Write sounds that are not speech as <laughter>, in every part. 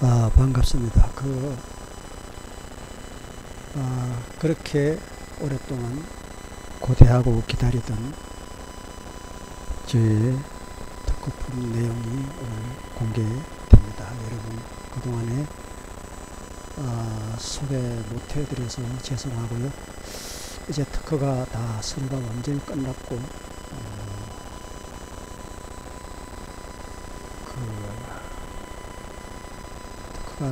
아, 반갑습니다. 그, 아, 그렇게 오랫동안 고대하고 기다리던 제 특허품 내용이 오늘 공개됩니다. 여러분, 그동안에 아, 소개 못 해드려서 죄송하고요. 이제 특허가 다 서류가 완전히 끝났고,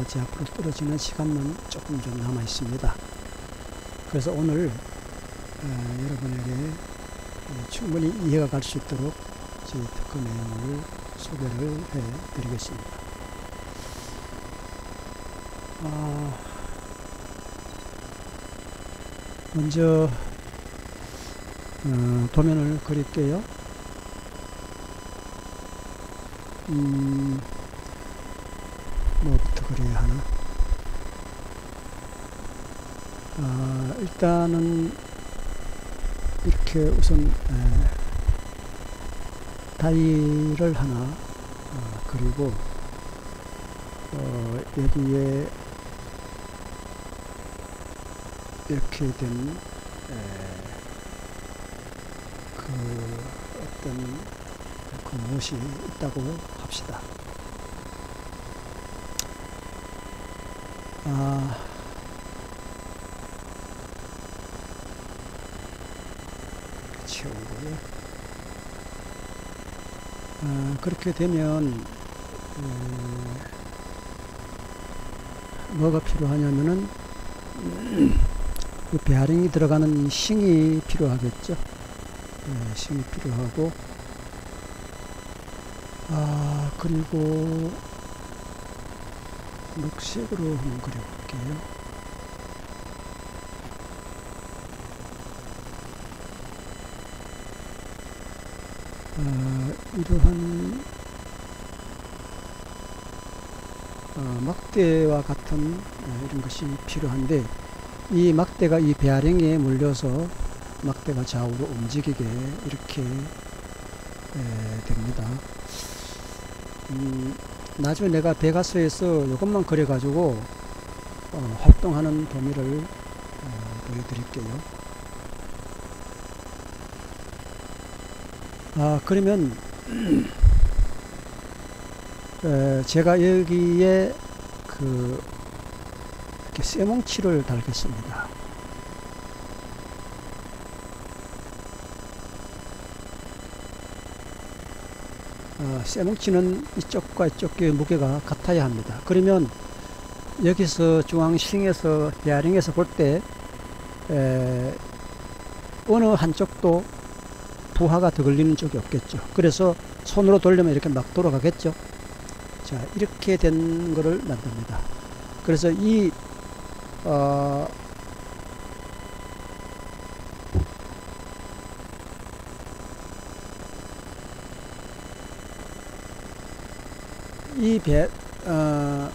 제 앞으로 떨어지는 시간만 조금 좀 남아 있습니다. 그래서 오늘 어, 여러분에게 어, 충분히 이해가 갈 수 있도록 제 특허 내용을 소개를 해 드리겠습니다. 아, 먼저 어, 도면을 그릴게요. 음, 하나? 아, 일단은 이렇게 우선 에, 다이를 하나 어, 그리고 어, 여기에 이렇게 된 그 어떤 그 무엇이 있다고 합시다. 아, 채우고요. 아, 그렇게 되면 음, 뭐가 필요하냐면은 그 베어링이 들어가는 이 싱이 필요하겠죠. 네, 싱이 필요하고 아 그리고 녹색으로 한번 그려볼게요. 아, 이러한 어, 막대와 같은 어, 이런 것이 필요한데 이 막대가 이 배아령에 물려서 막대가 좌우로 움직이게 이렇게 에, 됩니다. 음, 나중에 내가 배가서에서 이것만 그려가지고 어, 활동하는 도미를 어, 보여드릴게요. 아 그러면 <clears throat> 에, 제가 여기에 그 이렇게 쇠뭉치를 달겠습니다. 어, 쇠뭉치는 이쪽과 이쪽 의 무게가 같아야 합니다. 그러면 여기서 중앙싱에서 베어링에서 볼 때 어느 한쪽도 부하가 더 걸리는 쪽이 없겠죠. 그래서 손으로 돌리면 이렇게 막 돌아가겠죠. 자 이렇게 된 거를 만듭니다. 그래서 이 어, 이 배, 어,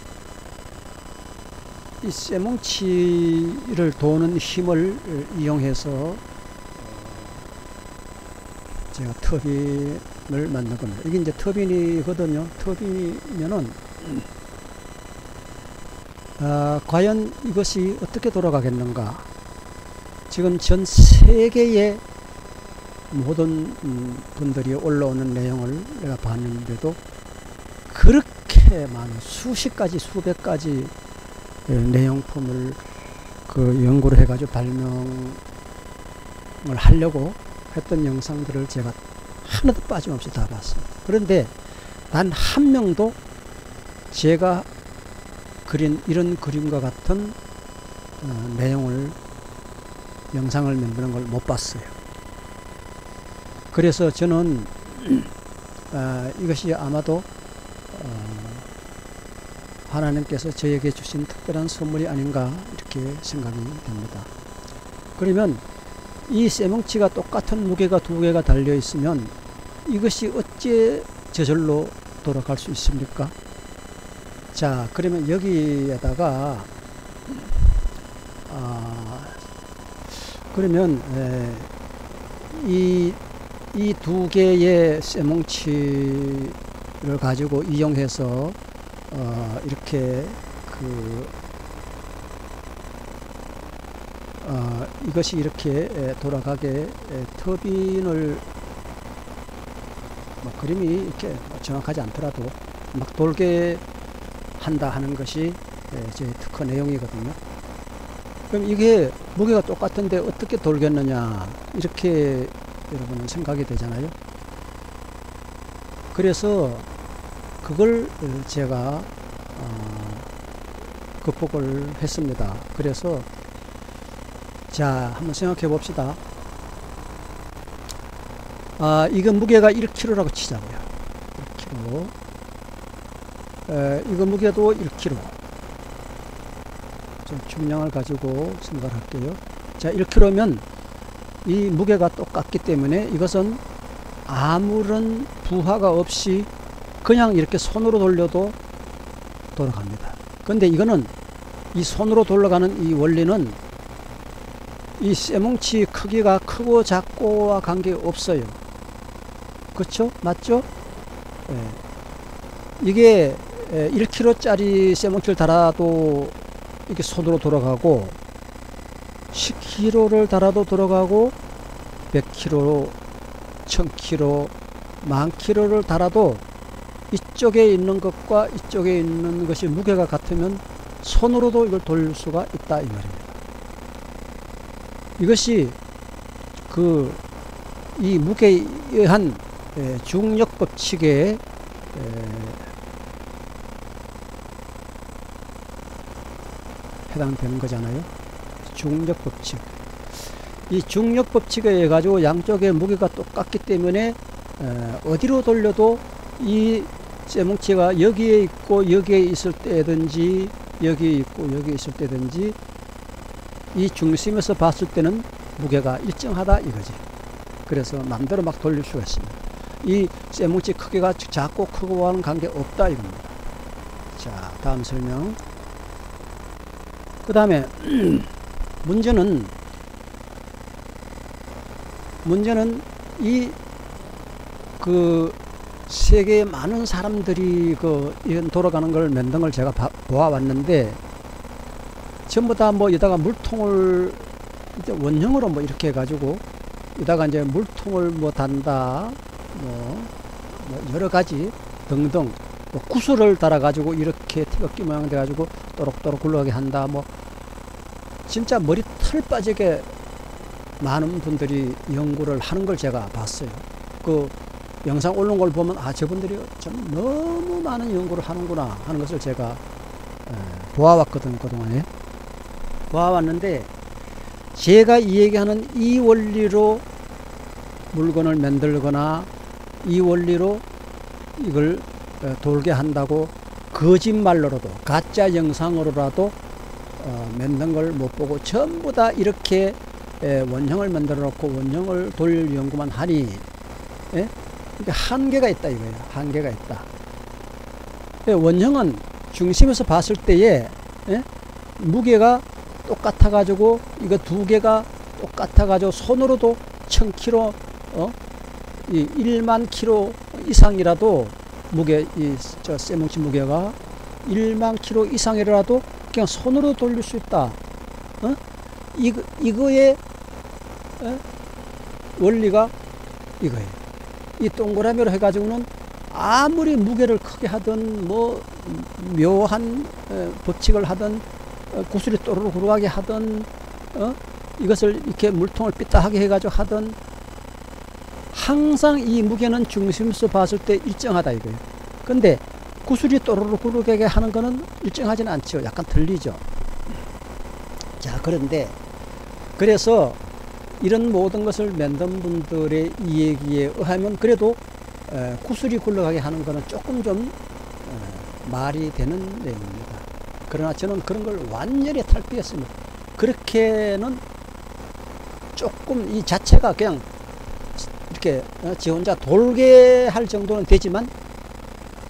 이 쇠뭉치를 도는 힘을 이용해서 제가 터빈을 만든 겁니다. 이게 이제 터빈이거든요. 터빈이면은, 아, 과연 이것이 어떻게 돌아가겠는가? 지금 전 세계의 모든 음, 분들이 올라오는 내용을 내가 봤는데도 그렇게 많은 수십 가지 수백 가지 예, 내용품을 그 연구를 해가지고 발명을 하려고 했던 영상들을 제가 하나도 빠짐없이 다 봤습니다. 그런데 단한 명도 제가 그린 이런 그림과 같은 어, 내용을 영상을 만드는 걸 못 봤어요. 그래서 저는 어, <clears throat> 이것이 아마도 어, 하나님께서 저에게 주신 특별한 선물이 아닌가 이렇게 생각이 됩니다. 그러면 이 쇠뭉치가 똑같은 무게가 두 개가 달려 있으면 이것이 어째 저절로 돌아갈 수 있습니까? 자, 그러면 여기에다가 아, 그러면 이 이 두 개의 쇠뭉치를 가지고 이용해서 어, 이렇게 그 어, 이것이 이렇게 에, 돌아가게 에, 터빈을 뭐 그림이 이렇게 뭐 정확하지 않더라도 막 돌게 한다 하는 것이 에, 제 특허 내용이거든요. 그럼 이게 무게가 똑같은데 어떻게 돌겠느냐 이렇게 여러분은 생각이 되잖아요. 그래서 그걸 제가 어, 극복을 했습니다. 그래서 자 한번 생각해 봅시다. 아 이건 무게가 1kg라고 치자고요. 1kg. 에, 이거 무게도 1kg. 좀 중량을 가지고 생각을 할게요. 자 1kg면 이 무게가 똑같기 때문에 이것은 아무런 부하가 없이 그냥 이렇게 손으로 돌려도 돌아갑니다. 근데 이거는 이 손으로 돌아가는 이 원리는 이 쇠뭉치 크기가 크고 작고와 관계 없어요. 그렇죠? 맞죠? 예. 이게 1kg짜리 쇠뭉치를 달아도 이렇게 손으로 돌아가고 10kg를 달아도 돌아가고 100kg, 1000kg, 만 킬로를 달아도 이쪽에 있는 것과 이쪽에 있는 것이 무게가 같으면 손으로도 이걸 돌릴 수가 있다 이 말입니다. 이것이 그 이 무게에 의한 중력 법칙에 해당되는 거잖아요. 중력 법칙. 이 중력 법칙에 의해 가지고 양쪽의 무게가 똑같기 때문에 어디로 돌려도 이 쇠뭉치가 여기에 있고 여기에 있을 때든지 여기에 있고 여기에 있을 때든지 이 중심에서 봤을 때는 무게가 일정하다 이거지. 그래서 마음대로 막 돌릴 수가 있습니다. 이 쇠뭉치 크기가 작고 크고와는 관계 없다 이겁니다. 자, 다음 설명. 그 다음에 <clears throat> 문제는 문제는 이 그 세계에 많은 사람들이 그 돌아가는 걸 만든 걸 제가 봐, 보아왔는데 전부 다뭐 이다가 물통을 이제 원형으로 뭐 이렇게 해가지고 이다가 이제 물통을 뭐 단다 뭐, 뭐 여러 가지 등등 뭐 구슬을 달아가지고 이렇게 태극기 모양 돼가지고 또록또록 굴러가게 한다 뭐 진짜 머리 털 빠지게 많은 분들이 연구를 하는 걸 제가 봤어요. 그 영상 올린 걸 보면 아 저분들이 좀 너무 많은 연구를 하는구나 하는 것을 제가 보아왔거든요 그동안에. 보아왔는데 제가 이 얘기하는 이 원리로 물건을 만들거나 이 원리로 이걸 돌게 한다고 거짓말로라도 가짜 영상으로라도 어, 만든 걸 못 보고 전부 다 이렇게 에, 원형을 만들어 놓고 원형을 돌 연구만 하니 예? 이게 한계가 있다 이거예요. 한계가 있다. 예, 원형은 중심에서 봤을 때에 예? 무게가 똑같아 가지고 이거 두 개가 똑같아 가지고 손으로도 1000kg 어? 이 1만 킬로 이상이라도 무게 이저 쇠뭉치 무게가 1만 킬로 이상이라도 그냥 손으로 돌릴 수 있다. 어? 이거 이거의 어? 원리가 이거예요. 이 동그라미로 해가지고는 아무리 무게를 크게 하든 뭐 묘한 어, 법칙을 하든 어, 구슬이 또르르 굴러가게 하든 어? 이것을 이렇게 물통을 삐딱하게 해가지고 하든 항상 이 무게는 중심에서 봤을 때 일정하다 이거예요. 근데 구슬이 또르르 굴러가게 하는 거는 일정하지는 않죠. 약간 틀리죠. 자 그런데 그래서 이런 모든 것을 만든 분들의 이야기에 의하면 그래도 에, 구슬이 굴러가게 하는 것은 조금 좀 에, 말이 되는 내용입니다. 그러나 저는 그런 걸 완전히 탈피했습니다. 그렇게는 조금 이 자체가 그냥 이렇게 어, 지 혼자 돌게 할 정도는 되지만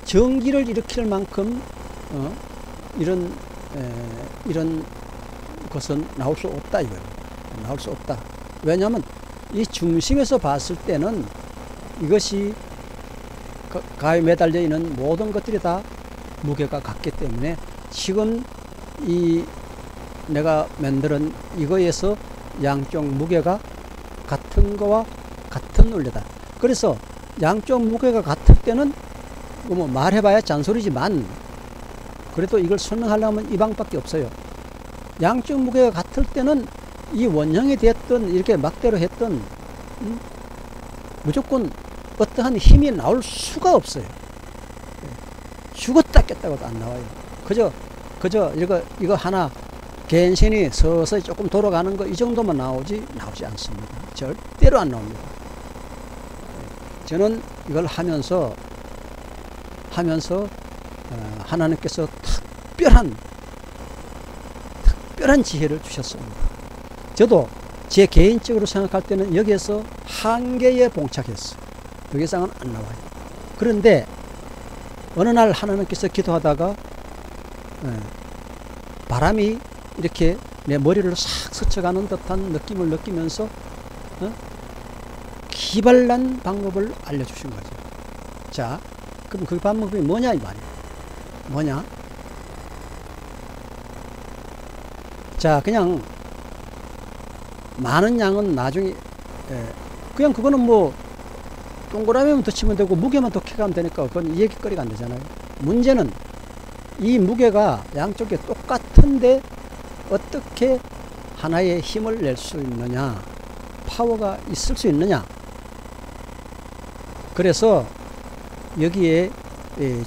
전기를 일으킬 만큼 어, 이런 에, 이런 것은 나올 수 없다 이거예요. 나올 수 없다. 왜냐하면 이 중심에서 봤을 때는 이것이 가에 매달려 있는 모든 것들이 다 무게가 같기 때문에 지금 이 내가 만드는 이거에서 양쪽 무게가 같은 거와 같은 원리다. 그래서 양쪽 무게가 같을 때는 뭐 말해봐야 잔소리지만 그래도 이걸 설명하려면 이 방밖에 없어요. 양쪽 무게가 같을 때는 이 원형이 됐든 이렇게 막대로 했든 음? 무조건 어떠한 힘이 나올 수가 없어요. 죽었다 깼다고도 안 나와요. 그저 그저 이거 이거 하나 갠신이 서서히 조금 돌아가는 거 이 정도만 나오지 나오지 않습니다. 절대로 안 나옵니다. 저는 이걸 하면서 하면서 어, 하나님께서 특별한 특별한 지혜를 주셨습니다. 저도 제 개인적으로 생각할 때는 여기에서 한계에 봉착했어요. 더 이상은 안 나와요. 그런데 어느 날 하나님께서 기도하다가 예, 바람이 이렇게 내 머리를 싹 스쳐가는 듯한 느낌을 느끼면서 어? 기발난 방법을 알려주신 거죠. 자, 그럼 그 방법이 뭐냐 이 말이에요. 뭐냐? 자, 그냥 많은 양은 나중에 예, 그냥 그거는 뭐 동그라미만 더 치면 되고 무게만 더 캐가면 되니까 그건 얘기거리가 안 되잖아요. 문제는 이 무게가 양쪽에 똑같은데 어떻게 하나의 힘을 낼 수 있느냐, 파워가 있을 수 있느냐. 그래서 여기에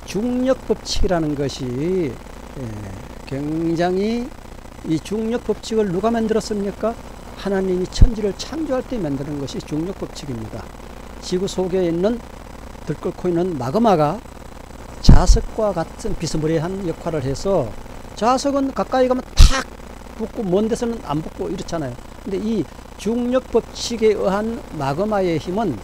중력 법칙이라는 것이 굉장히 이 중력 법칙을 누가 만들었습니까? 하나님이 천지를 창조할 때 만드는 것이 중력 법칙입니다. 지구 속에 있는 들끓고 있는 마그마가 자석과 같은 비스무리한 역할을 해서 자석은 가까이 가면 탁 붙고 먼 데서는 안 붙고 이렇잖아요. 근데 이 중력 법칙에 의한 마그마의 힘은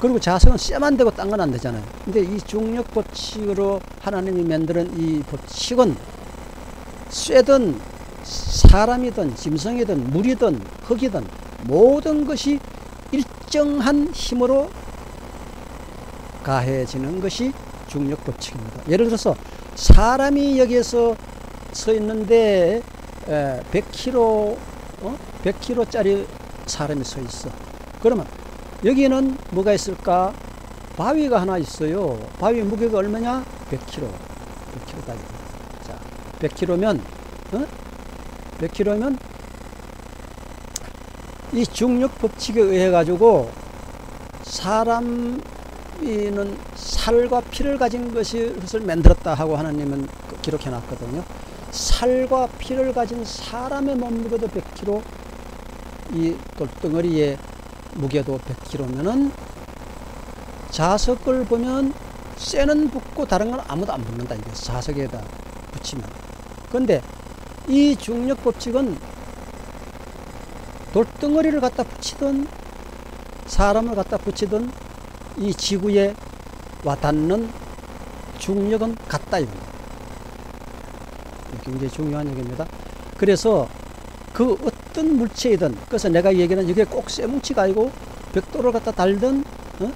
그리고 자석은 쇠만 되고 딴 건 안 되잖아요. 근데 이 중력 법칙으로 하나님이 만드는 이 법칙은 쇠든 사람이든 짐승이든 물이든 흙이든 모든 것이 일정한 힘으로 가해지는 것이 중력 법칙입니다. 예를 들어서 사람이 여기에서 서 있는데 100kg, 어? 100kg짜리 사람이 서 있어. 그러면 여기는 뭐가 있을까? 바위가 하나 있어요. 바위 무게가 얼마냐? 100kg. 100kg다. 자, 100kg면, 어? 100kg면 이 중력 법칙에 의해 가지고 사람이는 살과 피를 가진 것을 만들었다 하고 하나님은 기록해 놨거든요. 살과 피를 가진 사람의 몸무게도 100kg, 이 돌덩어리의 무게도 100kg면은 자석을 보면 쇠는 붙고 다른 건 아무도 안 붙는다. 이게 자석에다 붙이면. 그런데 이 중력 법칙은 돌덩어리를 갖다 붙이든 사람을 갖다 붙이든 이 지구에 와닿는 중력은 같다 이겁니다. 굉장히 중요한 얘기입니다. 그래서 그 어떤 물체이든 그래서 내가 얘기하는 이게 꼭 쇠뭉치가 아니고 벽돌을 갖다 달든 어?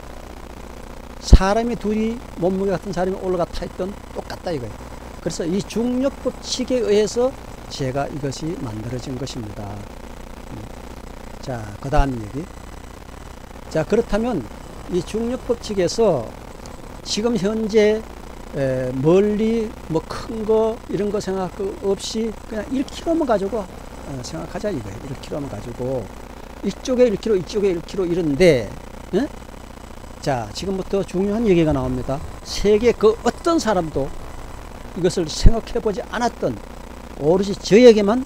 사람이 둘이 몸무게 같은 사람이 올라가 타 있던 똑같다 이거예요. 그래서 이 중력 법칙에 의해서 제가 이것이 만들어진 것입니다. 자, 그 다음 얘기. 자, 그렇다면 이 중력 법칙에서 지금 현재 에, 멀리 뭐 큰 거 이런 거 생각 없이 그냥 1kg만 가지고 어, 생각하자 이거예요. 1kg만 가지고 이쪽에 1kg, 이쪽에 1kg 이런데 에? 자, 지금부터 중요한 얘기가 나옵니다. 세계 그 어떤 사람도 이것을 생각해 보지 않았던 오로지 저에게만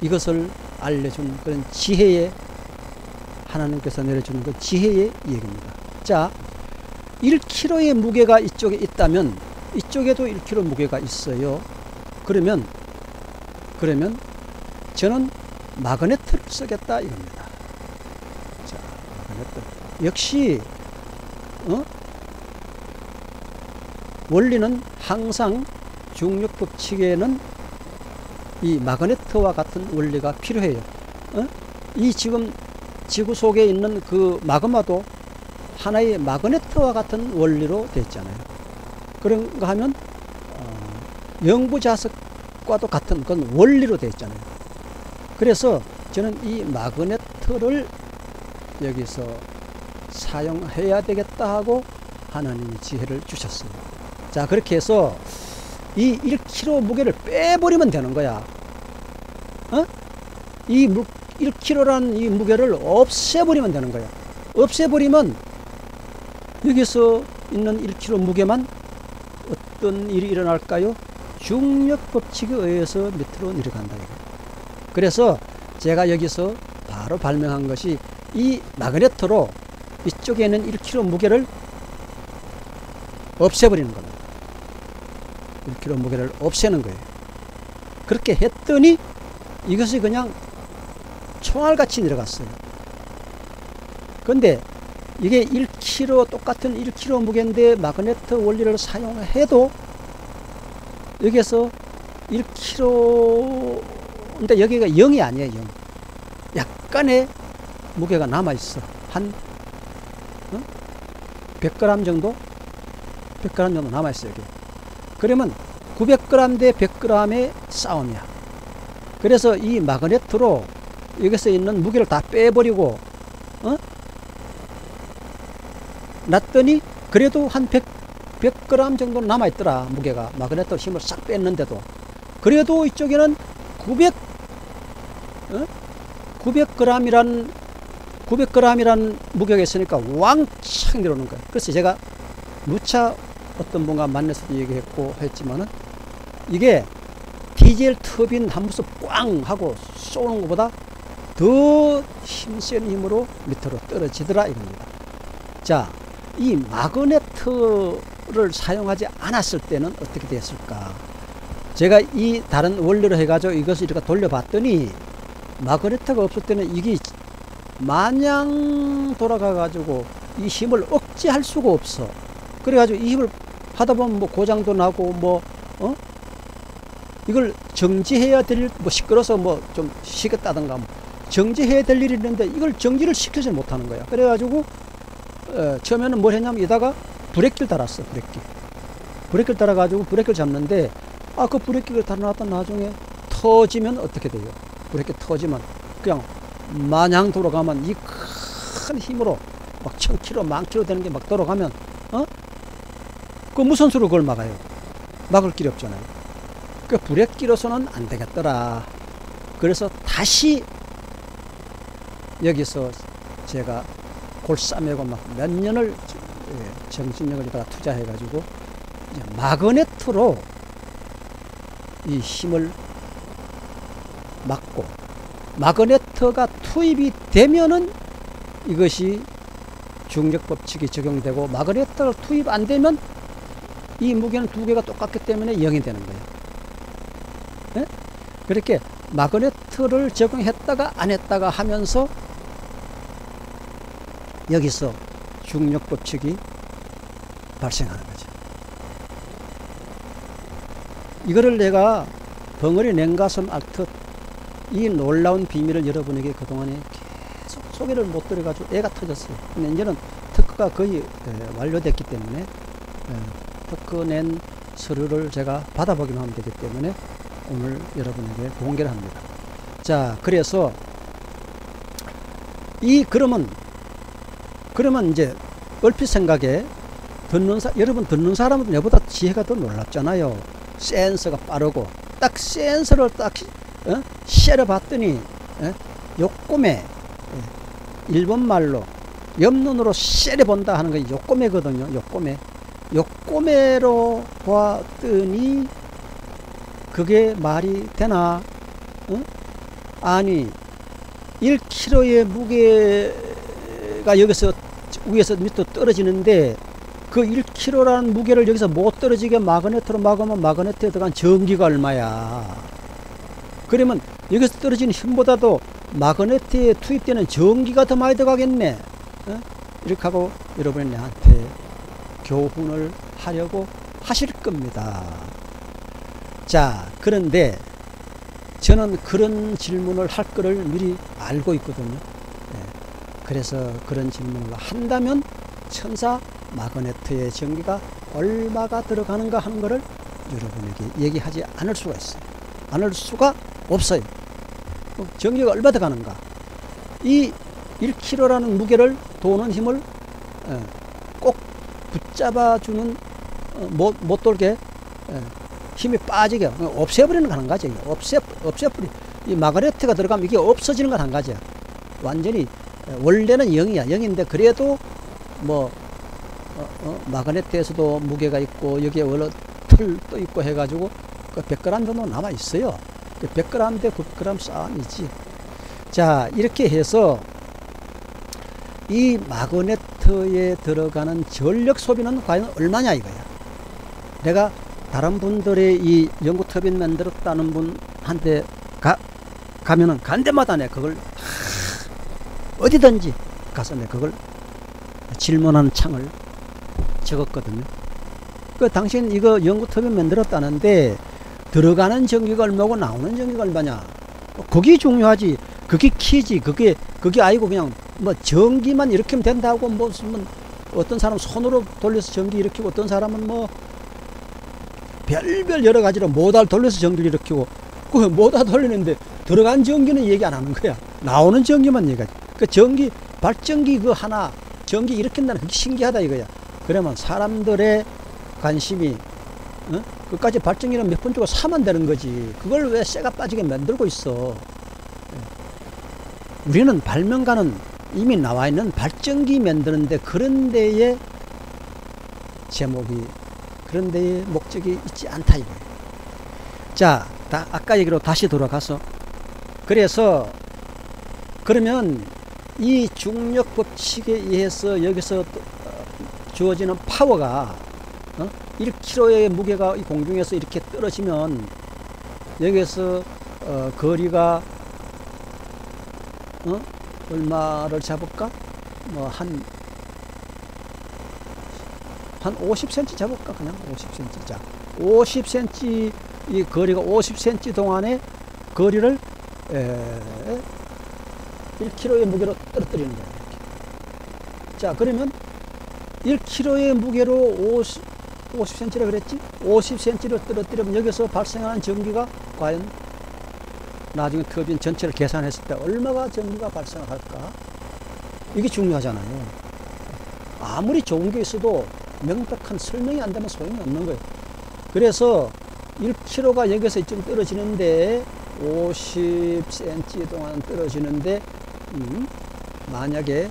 이것을 알려준 그런 지혜의 하나님께서 내려주는 그 지혜의 얘기입니다. 자, 1kg의 무게가 이쪽에 있다면 이쪽에도 1kg 무게가 있어요. 그러면 그러면 저는 마그네트를 쓰겠다 이겁니다. 자, 마그네트. 역시 어? 원리는 항상 중력 법칙에는 이 마그네트와 같은 원리가 필요해요. 어? 이 지금 지구 속에 있는 그 마그마도 하나의 마그네트와 같은 원리로 되어 있잖아요. 그런가 하면 어, 영부자석과도 같은 그건 원리로 되어 있잖아요. 그래서 저는 이 마그네트를 여기서 사용해야 되겠다 하고 하나님이 지혜를 주셨어요. 자, 그렇게 해서 이 1kg 무게를 빼버리면 되는 거야. 어? 이 1kg라는 이 무게를 없애버리면 되는 거야. 없애버리면 여기서 있는 1kg 무게만 어떤 일이 일어날까요? 중력 법칙에 의해서 밑으로 내려간다. 그래서 제가 여기서 바로 발명한 것이 이 마그네트로 이쪽에 있는 1kg 무게를 없애버리는 겁니다. 1kg 무게를 없애는 거예요. 그렇게 했더니 이것이 그냥 총알같이 내려갔어요. 근데 이게 1kg 똑같은 1kg 무게인데 마그네트 원리를 사용해도 여기에서 1kg 근데 여기가 0이 아니에요 0 약간의 무게가 남아있어 한 어? 100g 정도 100g 정도 남아있어 여기 그러면 900g 대 100g의 싸움이야 그래서 이 마그네트로 여기서 있는 무게를 다 빼버리고 어? 놨더니 그래도 한 100, 100g 정도 남아있더라 무게가 마그네트 힘을 싹 뺐는데도 그래도 이쪽에는 900 어? 900g이란 900g이란 무게가 있으니까 왕창 내려오는 거예요. 그래서 제가 누차 어떤 분과 만나서도 얘기했고 했지만은 이게 디젤 터빈 한 부스 꽝 하고 쏘는 것보다 더 힘센 힘으로 밑으로 떨어지더라 이겁니다. 자, 이 마그네트를 사용하지 않았을 때는 어떻게 됐을까? 제가 이 다른 원리로 해가지고 이것을 이렇게 돌려봤더니 마그네트가 없을 때는 이게 마냥 돌아가가지고 이 힘을 억제할 수가 없어. 그래가지고 이 힘을 하다 보면 뭐 고장도 나고 뭐, 어? 이걸 정지해야 될, 뭐 시끄러서 뭐 좀 쉬겠다든가 뭐 정지해야 될 일이 있는데 이걸 정지를 시키지 못하는 거야. 그래가지고, 어, 처음에는 뭘 했냐면 이다가 브레이크를 달았어, 브레이크. 브레이크를 달아가지고 브레이크를 잡는데 아, 그 브레이크를 달아놨다 나중에 터지면 어떻게 돼요? 브레이크 터지면 그냥 마냥 돌아가면 이 큰 힘으로 막 천 킬로, 만 킬로 되는 게 막 돌아가면, 어? 그 무슨 수로 그걸 막아요? 막을 길이 없잖아요. 그 브레이크로서는 안 되겠더라. 그래서 다시 여기서 제가 골싸매고 막 몇 년을 예, 정신력을 여기다 투자해가지고 마그네트로 이 힘을 막고 마그네트가 투입이 되면은 이것이 중력 법칙이 적용되고 마그네트가 투입 안 되면 이 무게는 두 개가 똑같기 때문에 0이 되는 거예요. 네? 그렇게 마그네트를 적용했다가 안 했다가 하면서 여기서 중력 법칙이 발생하는 거죠. 이거를 내가 벙어리 냉가슴 앓듯 이 놀라운 비밀을 여러분에게 그동안에 계속 소개를 못 드려가지고 애가 터졌어요. 근데 이제는 특허가 거의 완료됐기 때문에 특허 낸 서류를 제가 받아보기만 하면 되기 때문에 오늘 여러분에게 공개를 합니다. 자, 그래서 이 그러면 그러면 이제 얼핏 생각에 듣는 사 여러분 듣는 사람은 내보다 지혜가 더 놀랍잖아요. 센서가 빠르고 딱 센서를 딱 어? 쉐려 봤더니 어? 요꼬매 예. 일본 말로 옆눈으로 쉐려 본다 하는 게 요꼬매거든요. 요꼬매 요 꼬매로 봤더니 그게 말이 되나? 어? 아니 1kg의 무게가 여기서 위에서 밑으로 떨어지는데 그 1kg라는 무게를 여기서 못 떨어지게 마그네트로 막으면 마그네트에 들어간 전기가 얼마야. 그러면 여기서 떨어지는 힘보다도 마그네트에 투입되는 전기가 더 많이 들어가겠네. 어? 이렇게 하고 여러분이 나한테 교훈을 하려고 하실 겁니다. 자, 그런데 저는 그런 질문을 할 거를 미리 알고 있거든요. 네. 그래서 그런 질문을 한다면 천사 마그네트의 전기가 얼마가 들어가는가 하는 것을 여러분에게 얘기하지 않을 수가 있어요. 않을 수가 없어요. 어, 전기가 얼마 들어가는가? 이 1kg라는 무게를 도는 힘을 어, 꼭 붙잡아주는 어, 못, 못 돌게 힘이 빠지게 없애버리는 거 한 가지. 없애 없애버리. 이 마그네트가 들어가면 이게 없어지는 건 한 가지야. 완전히 원래는 0이야. 0인데 그래도 뭐 어, 어, 마그네트에서도 무게가 있고 여기에 원래 틀도 있고 해가지고 그 100g 정도 남아 있어요. 100g 대 900g 싸움이지. 자 이렇게 해서 이 마그네트 에 들어가는 전력 소비는 과연 얼마냐 이거야. 내가 다른 분들의 이 연구 터빈 만들었다는 분한테 가, 가면은 간 데마다 내 그걸 어디든지 가서 내 그걸 질문하는 창을 적었거든요. 그 당신 이거 연구 터빈 만들었다는데 들어가는 전기가 얼마고 나오는 전기가 얼마냐? 그게 중요하지. 그게 키지. 그게 그게 아니고 그냥 뭐 전기만 일으키면 된다고 무슨 뭐 어떤 사람 손으로 돌려서 전기 일으키고 어떤 사람은 뭐 별별 여러 가지로 모달 돌려서 전기를 일으키고 그 모달 돌리는데 들어간 전기는 얘기 안 하는 거야. 나오는 전기만 얘기하지. 그 전기 발전기 그 하나 전기 일으킨다는 그게 신기하다 이거야. 그러면 사람들의 관심이 어? 끝까지 발전기는 몇분 주고 사면 되는 거지. 그걸 왜 쇠가 빠지게 만들고 있어. 예. 우리는 발명가는 이미 나와 있는 발전기 만드는데 그런 데에 제목이 그런 데에 목적이 있지 않다 이거예요. 자, 다, 아까 얘기로 다시 돌아가서 그래서 그러면 이 중력 법칙에 의해서 여기서 어, 주어지는 파워가 어? 1kg의 무게가 공중에서 이렇게 떨어지면 여기에서 어, 거리가 어? 얼마를 잡을까? 뭐 한 한 50cm 잡을까 그냥 50cm 자 50cm 이 거리가 50cm 동안의 거리를 에, 1kg의 무게로 떨어뜨리는 거예요. 자 그러면 1kg의 무게로 50, 50cm라 그랬지? 50cm를 떨어뜨리면 여기서 발생하는 전기가 과연 나중에 터빈 전체를 계산했을 때 얼마가 전기가 발생할까? 이게 중요하잖아요. 아무리 좋은 게 있어도 명백한 설명이 안 되면 소용이 없는 거예요. 그래서 1kg가 여기서 이쯤 떨어지는데 50cm 동안 떨어지는데 음, 만약에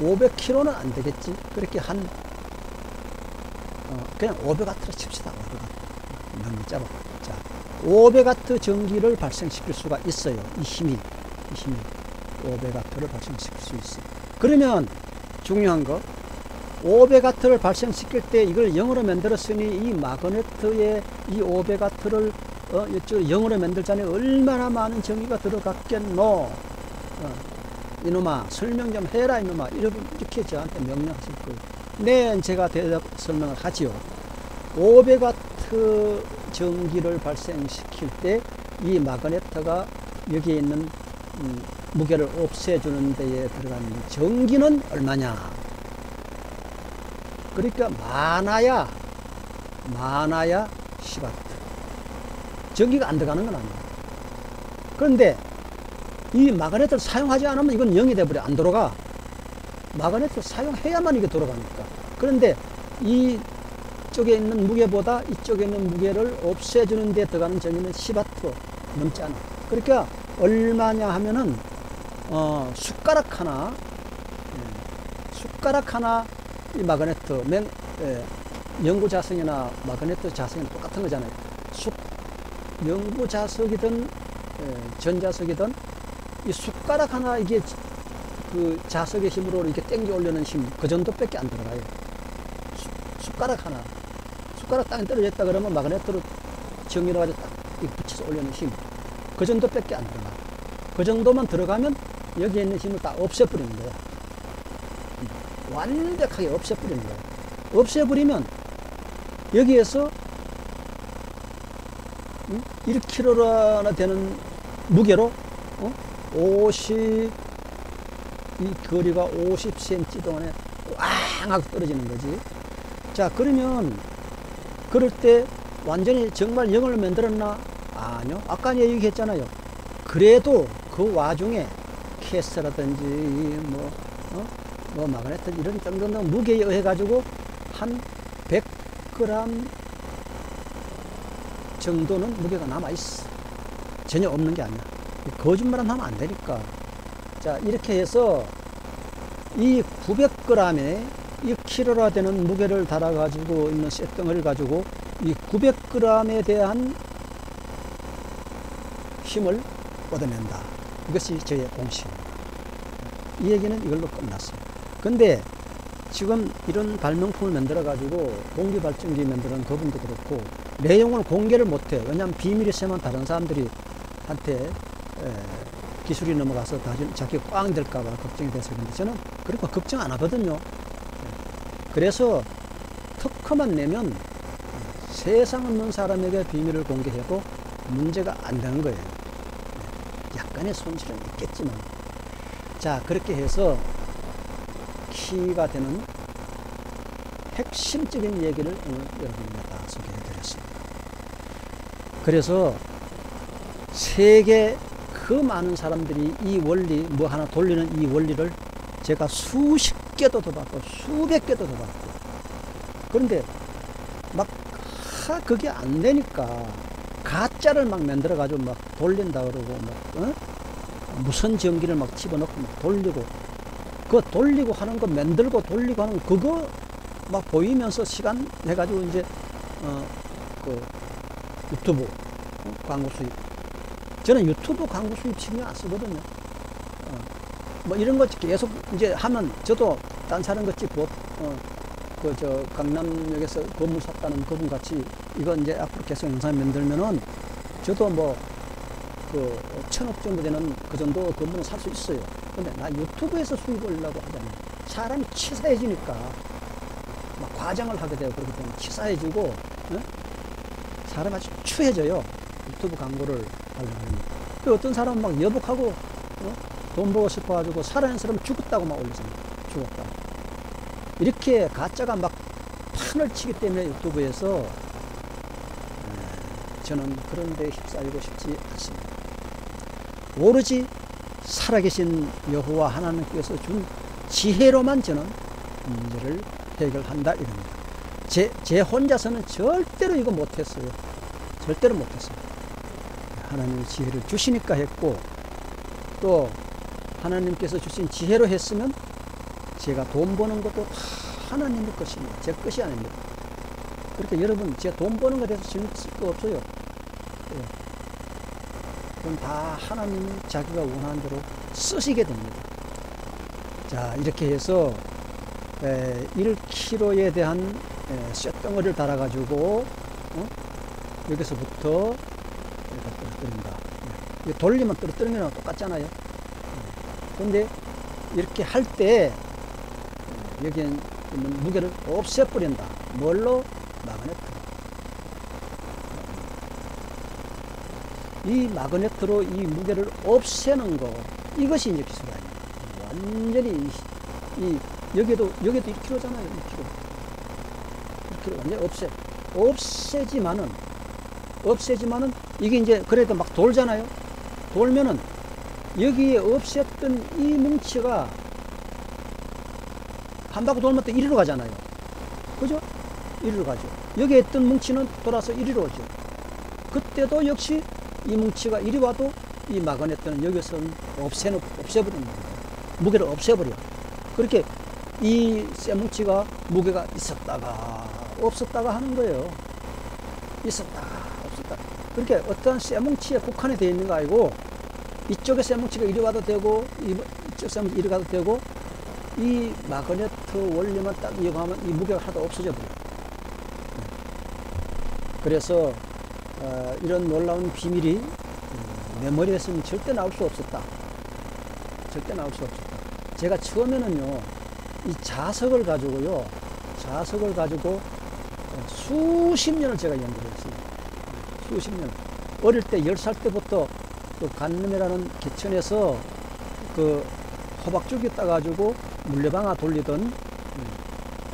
500kg는 안 되겠지. 그렇게 한 어, 그냥 500와트로 칩시다. 500 짧아. 자, 500와트 전기를 발생시킬 수가 있어요. 이 힘이 이 힘이 500와트를 발생시킬 수 있어. 그러면 중요한 거 500와트를 발생시킬 때 이걸 0으로 만들었으니 이 마그네트에 이 500와트를 어, 이쪽 0으로 만들자니 얼마나 많은 전기가 들어갔겠노? 어, 이놈아 설명 좀 해라 이놈아 이렇게 저한테 명령하실 거예요. 네, 제가 대답 설명을 하지요. 500와트 전기를 발생시킬 때 이 마그네트가 여기에 있는 음, 무게를 없애주는 데에 들어가는 전기는 얼마냐? 그러니까 많아야 많아야 10와트. 전기가 안 들어가는 건 아니에요. 그런데 이 마그네트를 사용하지 않으면 이건 0이 돼버려. 안 돌아가. 마그네트를 사용해야만 이게 돌아가니까. 그런데 이 쪽에 있는 무게보다 이쪽에 있는 무게를 없애주는 데 들어가는 전기는 10와트 넘지 않아. 그러니까 얼마냐 하면은 어, 숟가락 하나 예, 숟가락 하나 이 마그네트 맨 예, 연구 자석이나 마그네트 자석은 똑같은 거잖아요. 숟, 연구 자석이든 예, 전자석이든 이 숟가락 하나 이게 그 자석의 힘으로 이렇게 땡겨 올리는 힘 그 정도밖에 안 들어가요. 수, 숟가락 하나 숟가락 땅에 떨어졌다 그러면 마그네트로 정리를 가지고 딱 붙여서 올리는 힘그 정도밖에 안 들어가. 그 정도만 들어가면 여기에 있는 힘을 다 없애버리는 거야. 완벽하게 없애버리는 거야. 없애버리면 여기에서 1kg나 되는 무게로 50 이 거리가 50cm 동안에 왕 하고 떨어지는 거지. 자, 그러면 그럴 때 완전히 정말 영을 만들었나? 아니요. 아까 얘기했잖아요. 그래도 그 와중에 캐스라든지 뭐, 어? 뭐 마그네트 이런 정도 무게에 의해 가지고 한 100g 정도는 무게가 남아 있어. 전혀 없는 게 아니야. 거짓말은 하면 안 되니까. 자, 이렇게 해서 이 900g에 1kg라 되는 무게를 달아 가지고 있는 쇳덩어리를 가지고 이 900g에 대한 힘을 얻어낸다. 이것이 저의 공식입니다. 이 얘기는 이걸로 끝났습니다. 근데 지금 이런 발명품을 만들어 가지고 공기 발전기 만드는 그분도 그렇고 내용을 공개를 못해. 왜냐하면 비밀이 세면 다른 사람들이 한테 에, 기술이 넘어가서 나중 자기 꽝 될까봐 걱정이 돼서 그런데 저는 그렇게 걱정 안 하거든요. 그래서 특허만 내면 세상 없는 사람에게 비밀을 공개해도 문제가 안 되는 거예요. 약간의 손실은 있겠지만. 자, 그렇게 해서 키가 되는 핵심적인 얘기를 오늘 여러분에게 다 소개해 드렸습니다. 그래서 세계 그 많은 사람들이 이 원리, 뭐 하나 돌리는 이 원리를 제가 수십 개도 더 받고 수백 개도 더 받고 그런데 막 하, 그게 안 되니까 가짜를 막 만들어 가지고 막 돌린다 그러고 막 어? 무선 전기를 막 집어넣고 막 돌리고 그 돌리고 하는 거 만들고 돌리고 하는 거 그거 막 보이면서 시간 해 가지고 이제 어그 유튜브 어? 광고 수입 저는 유튜브 광고 수입 신경 안 쓰거든요. 어, 뭐 이런 거 계속 이제 하면 저도 딴 사람 같이 법, 어, 그 저 강남역에서 건물 샀다는 그분 같이 이거 이제 앞으로 계속 영상 만들면은 저도 뭐 그 천억 정도 되는 그 정도 건물은 살 수 있어요. 근데 나 유튜브에서 수입 올리려고 하잖아요. 사람이 치사해지니까 막 과장을 하게 되고 그렇기 때문에 치사해지고 어? 사람 아주 추해져요. 유튜브 광고를 하려면. 그 어떤 사람은 막 여복하고 어? 돈 벌고 싶어가지고 살아낸 사람 죽었다고 막 올리잖아요. 죽었다. 이렇게 가짜가 막 판을 치기 때문에 유튜브에서 저는 그런 데 휩싸이고 싶지 않습니다. 오로지 살아계신 여호와 하나님께서 준 지혜로만 저는 문제를 해결한다 이겁니다. 제, 제 혼자서는 절대로 이거 못했어요. 절대로 못했어요. 하나님의 지혜를 주시니까 했고 또 하나님께서 주신 지혜로 했으면 제가 돈 버는 것도 다 하나님의 것입니다. 제 것이 아닙니다. 그렇게 여러분 제돈 버는 것에 대해서 쓸거 없어요. 예. 그건 다 하나님이 자기가 원하는 대로 쓰시게 됩니다. 자 이렇게 해서 에, 1kg에 대한 에, 쇳덩어리를 달아가지고 어? 여기서부터 여기가 떨어뜨린다. 예. 돌리면 떨어뜨리는 똑같잖아요. 그런데 이렇게 할 때 여기에 있는 무게를 없애버린다. 뭘로? 마그네트. 이 마그네트로 이 무게를 없애는 거 이것이 이제 기술이 아닙니다. 완전히 이 여기도 여기도 1kg잖아요. 1kg. 1kg 완전 없애. 없애지만은 없애지만은 이게 이제 그래도 막 돌잖아요. 돌면은 여기에 없앴던 이 뭉치가 한 바퀴 돌면 또 이리로 가잖아요. 그죠? 이리로 가죠. 여기에 있던 뭉치는 돌아서 이리로 오죠. 그때도 역시 이 뭉치가 이리 와도 이 마그네트는 여기서는 없애는, 없애버리는 거예요. 무게를 없애버려. 그렇게 이 쇠뭉치가 무게가 있었다가 없었다가 하는 거예요. 있었다가 없었다가. 그렇게 어떤 쇠뭉치에 국한이 되어 있는 거 아니고 이쪽에 쇠뭉치가 이리 와도 되고 이쪽 쇠뭉치 이리 가도 되고 이 마그네 트 원리만 딱 이용하면 이 무게가 하나도 없어져 버려요. 그래서 어, 이런 놀라운 비밀이 내 머리에서는 절대 나올 수 없었다. 절대 나올 수 없었다. 제가 처음에는요, 이 자석을 가지고요, 자석을 가지고 수십 년을 제가 연구를 했습니다. 수십 년. 어릴 때, 열 살 때부터 그 간놈이라는 개천에서 그 호박죽이 따가지고 물레방아 돌리던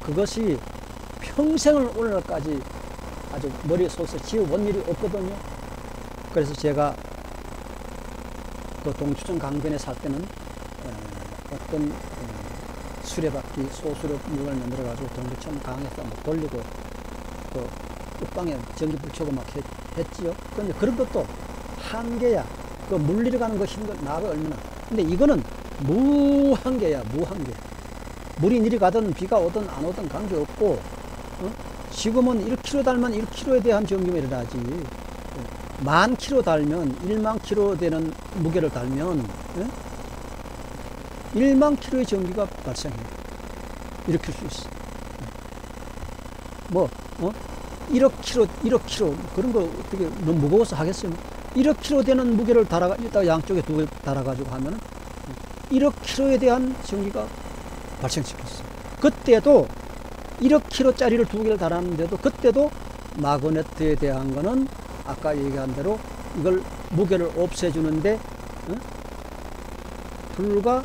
그것이 평생을 오늘까지 아주 머릿속에서 지워본 일이 없거든요. 그래서 제가 그 동주천 강변에 살 때는 어떤 수레바퀴 소수레 물건을 만들어 가지고 동주천 강에서 막 돌리고 그 끝방에 전기 붙이고 막 했, 했지요. 그런데 그런 것도 한계야. 그 물리러 가는 거 힘들 나가 얼마나. 근데 이거는 무한계야, 무한계. 물이 이리 가든 비가 오든 안 오든 관계없고, 어? 지금은 1km 달면 1km에 대한 전기가 일어나지. 만 킬로 달면 1만 킬로 되는 무게를 달면 예? 1만 킬로의 전기가 발생해 일으킬 수 있어. 뭐 어? 1억 킬로, 1억 킬로 그런 거 어떻게 너무 무거워서 하겠어요? 1억 킬로 되는 무게를 달아가 이따 양쪽에 두 개 달아가지고 하면은 1억 킬로에 대한 전기가 발생시켰어. 그때도 1억 킬로짜리를 두 개를 달았는데도 그때도 마그네트에 대한 거는 아까 얘기한 대로 이걸 무게를 없애주는데 어? 불과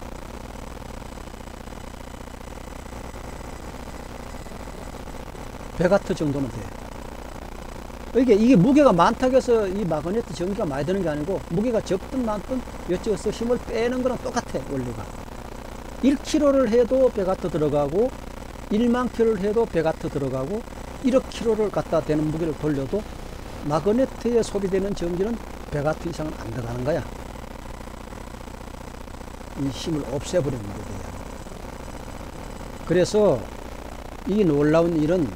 백 와트 정도는 돼. 이게 이게 무게가 많다고 해서 이 마그네트 전기가 많이 드는 게 아니고 무게가 적든 많든 이쪽에서 힘을 빼는 거랑 똑같아 원리가. 1kg를 해도 백 와트 들어가고 1만 킬로를 해도 백 와트 들어가고 1억 킬로를 갖다 대는 무게를 돌려도 마그네트에 소비되는 전기는 100와트 이상은 안 들어가는 거야. 이 힘을 없애버리는 거야. 그래서 이 놀라운 일은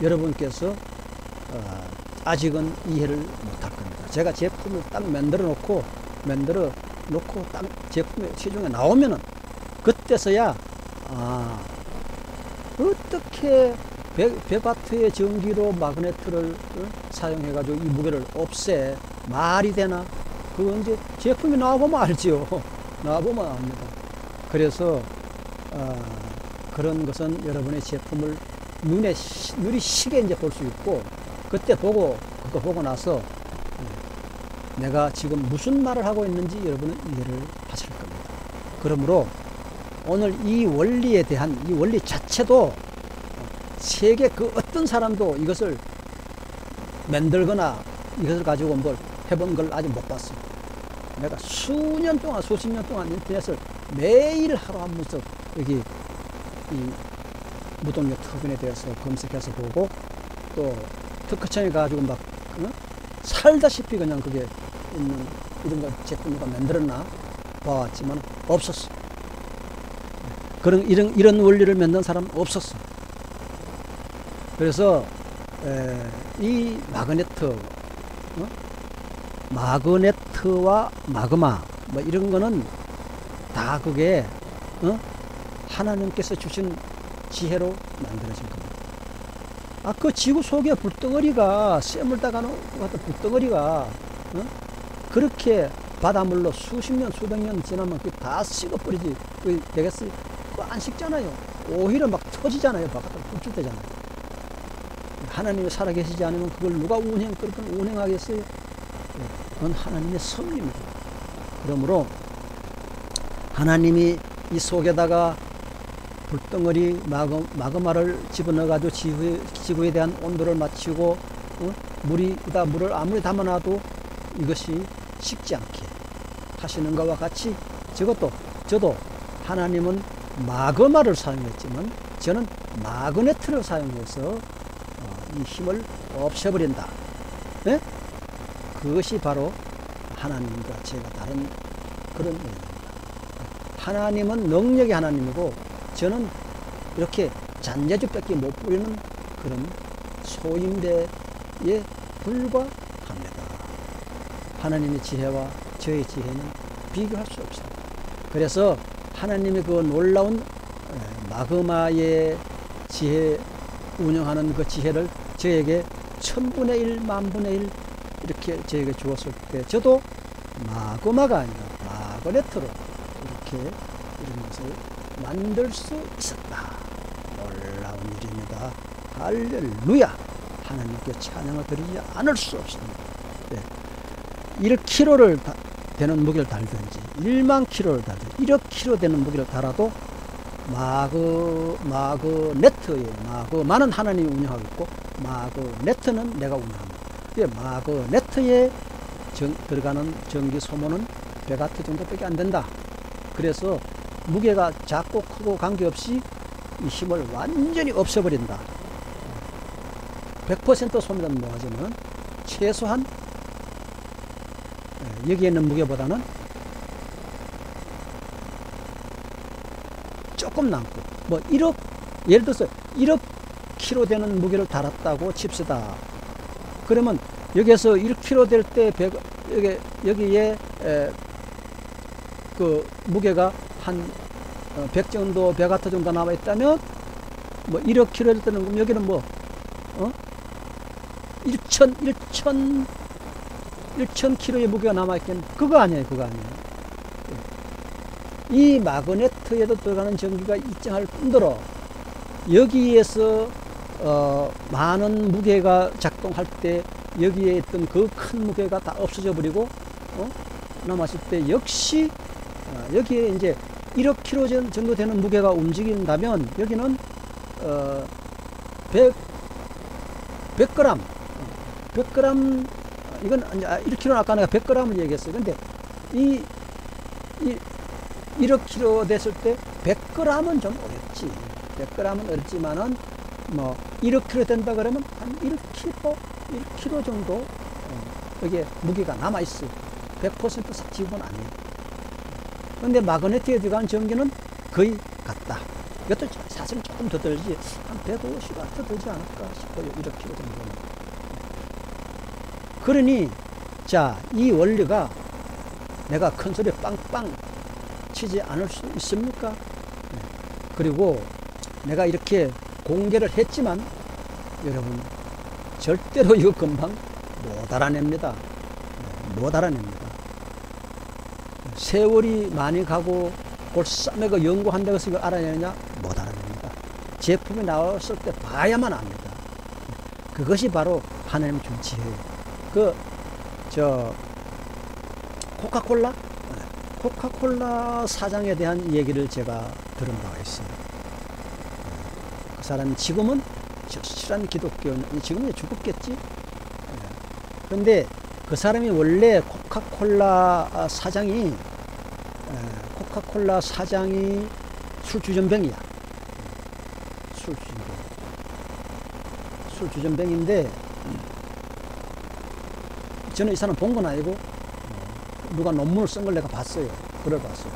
여러분께서 어, 아직은 이해를 못할 겁니다. 제가 제품을 딱 만들어 놓고 만들어 놓고 딱 제품이 시중에 나오면은 그때서야 아 어떻게 100, 100와트의 전기로 마그네트를 어? 사용해 가지고 이 무게를 없애 말이 되나? 그건 이제 제품이 나와보면 알지요. <laughs> 나와보면 압니다. 그래서 어, 그런 것은 여러분의 제품을 눈에 눈이 시게 이제 볼 수 있고 그때 보고 그거 보고 나서 내가 지금 무슨 말을 하고 있는지 여러분은 이해를 하실 겁니다. 그러므로 오늘 이 원리에 대한 이 원리 자체도 세계 그 어떤 사람도 이것을 만들거나 이것을 가지고 뭘 해본 걸 아직 못 봤어. 내가 수년 동안, 수십 년 동안 인터넷을 매일 하루 한 번씩 여기 이 무동력 터빈에 대해서 검색해서 보고 또 특허청에 가지고 막 어? 살다시피 그냥 그게 있는 이런 거 제품을 만들었나 봐왔지만 없었어. 그런 이런 이런 원리를 만든 사람 없었어. 그래서 에, 이 마그네트 어? 마그네트와 마그마 뭐 이런 거는 다 그게 어? 하나님께서 주신 지혜로 만들어진 겁니다. 아, 그 지구 속에 불덩어리가 쇠물 따가는 같은 불덩어리가 어? 그렇게 바닷물로 수십 년, 수백 년 지나면 그 다 식어버리지. 그 되겠어요? 그거 안 식잖아요. 오히려 막 터지잖아요. 바깥으로 분출되잖아요. 하나님이 살아계시지 않으면 그걸 누가 운행, 그렇게 운행하겠어요? 그건 하나님의 섭리입니다. 그러므로 하나님이 이 속에다가 불덩어리 마그, 마그마를 집어넣어가지고 지구에, 지구에 대한 온도를 맞추고 어? 물이 다 물을 아무리 담아놔도 이것이 식지 않게 하시는 것과 같이 저것도 저도 하나님은 마그마를 사용했지만 저는 마그네트를 사용해서 어, 이 힘을 없애버린다. 네? 그것이 바로 하나님과 제가 다른 그런 의미입니다. 하나님은 능력의 하나님이고 저는 이렇게 잔재주밖에 못 부리는 그런 소임대에 불과합니다. 하나님의 지혜와 저의 지혜는 비교할 수 없습니다. 그래서 하나님의 그 놀라운 마그마의 지혜 운영하는 그 지혜를 저에게 천분의 일, 만분의 일 이렇게 저에게 주었을 때 저도 마그마가 아니라 마그네트로 이렇게 이런 것을 만들 수 있었다. 놀라운 일입니다. 할렐루야! 하나님께 찬양을 드리지 않을 수 없습니다. 네. 1kg를 되는 무기를 달든지 1만 킬로를 달든지 1억 킬로 되는 무기를 달아도 마그 마그 네트에 마그 많은 하나님이 운영하고 있고 마그 네트는 내가 운영합니다. 이 마그 네트에 정, 들어가는 전기 소모는 100와트 정도밖에 안 된다. 그래서 무게가 작고 크고 관계없이 이 힘을 완전히 없애버린다. 100% 소비는 모아지면 최소한 예, 여기에 있는 무게보다는 조금 남고 뭐 1억 예를 들어서 1억 킬로 되는 무게를 달았다고 칩시다. 그러면 여기에서 1킬로 될때 여기 여기에 에, 그 무게가 한 100 어, 정도 100와트 정도 남아 있다면 뭐 1억 킬로 될 때는 그럼 여기는 뭐 어? 1천 1천 1천 킬로의 무게가 남아 있겠는 그거 아니에요 그거 아니에요 이 마그네트에도 들어가는 전기가 일정할 뿐더러 여기에서 어, 많은 무게가 작동할 때 여기에 있던 그 큰 무게가 다 없어져 버리고 어? 남았을 때 역시 어, 여기에 이제 1억 킬로 정도 되는 무게가 움직인다면 여기는 어, 100 100g 100g 이건 1kg 아까 내가 100g을 얘기했어요. 근데 이, 이 1억 킬로 됐을 때 100g은 좀 어렵지. 100g은 어렵지만은 뭐 1억 킬로 된다 그러면 한 1kg, 1kg 정도 어, 여기에 무게가 남아 있어. 100% 삭집은 아니에요. 근데 마그네틱에 들어간 전기는 거의 같다. 이것도 사실은 조금 더 들지 한 150와트 되지 않을까 싶어요. 1억 킬로 정도는. 그러니 자 이 원리가 내가 큰 소리 빵빵 치지 않을 수 있습니까? 네. 그리고 내가 이렇게 공개를 했지만 여러분 절대로 이거 금방 못 알아냅니다. 네, 못 알아냅니다. 세월이 많이 가고 그 연구한다고 해서 이걸 알아내느냐? 못 알아냅니다. 제품이 나왔을 때 봐야만 압니다. 그것이 바로 하나님 준 지혜예요. 그, 저, 코카콜라? 네. 코카콜라 사장에 대한 얘기를 제가 들은 바가. 네. 그 사람이 지금은 절실한 기독교, 지금은 죽었겠지? 그런데 그 사람이 원래 코카콜라 사장이, 코카콜라 사장이 술주전병이야. 술주전병. 술주전병인데, 저는 이 사람 본 건 아니고 누가 논문을 쓴 걸 내가 봤어요. 그래 봤어요.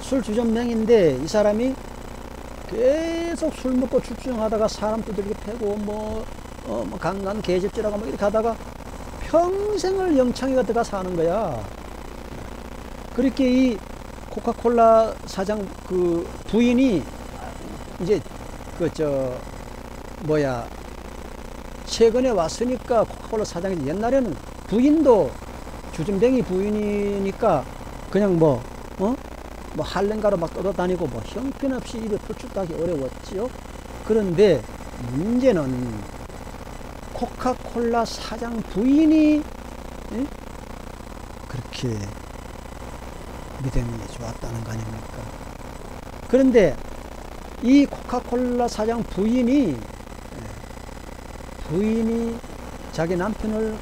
술 주전맹인데 이 사람이 계속 술 먹고 출중하다가 사람 두들겨 패고 뭐, 어, 뭐 강간 개집질하고 뭐 이렇게 하다가 평생을 영창이가 들어가 사는 거야. 그렇게 이 코카콜라 사장 그 부인이 이제 그 저 뭐야 최근에 왔으니까 코카콜라 사장이 옛날에는 부인도 주전뱅이 부인이니까 그냥 뭐, 어? 뭐 할랭가로 막 떠다니고 뭐 형편없이 입에 풀출하기 어려웠지요. 그런데 문제는 코카콜라 사장 부인이 에? 그렇게 믿음이 좋았다는 거 아닙니까? 그런데 이 코카콜라 사장 부인이 부인이 자기 남편을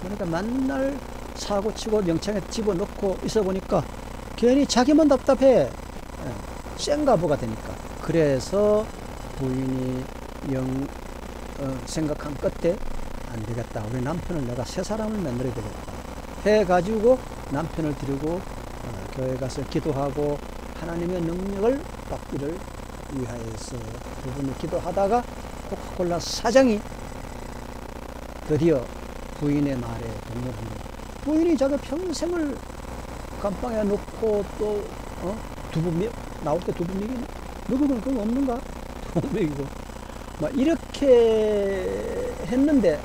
그러니까 만날 사고 치고 명창에 집어넣고 있어 보니까 괜히 자기만 답답해. 생가부가 되니까. 그래서 부인이 영, 어, 생각한 끝에 안 되겠다. 우리 남편을 내가 새 사람을 만들어야 되겠다. 해가지고 남편을 데리고 어, 교회 가서 기도하고 하나님의 능력을 받기를 위하여서 두 분이 기도하다가 코카콜라 사장이 드디어 부인의 말에 동의합니다. 부인이 자기 평생을 감방에 놓고 또 어? 두부 나올 때 두부 먹이 먹으면 그거 없는가? 두부 먹이고 막 이렇게 했는데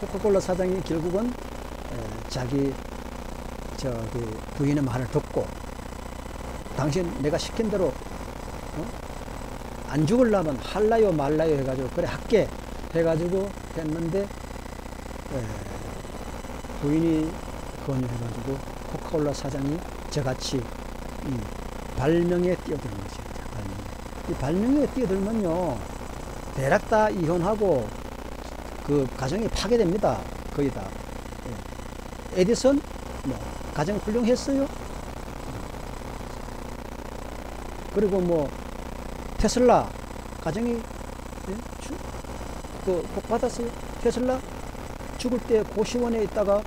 코카콜라 사장이 결국은 에, 자기 저기 부인의 말을 듣고 당신 내가 시킨 대로 어? 안 죽을라면 할라요 말라요 해가지고 그래 할게 해가지고 했는데 에, 부인이 건의해가지고 코카콜라 사장이 저같이 이 발명에 뛰어드는. 발명. 이 발명에 뛰어들면요, 대략 다 이혼하고 그 가정이 파괴됩니다. 거의 다. 예. 에디슨 뭐 가정 훌륭했어요. 그리고 뭐 테슬라 가정이 예? 주, 그 복 받았어요. 테슬라 죽을 때 고시원에 있다가 어,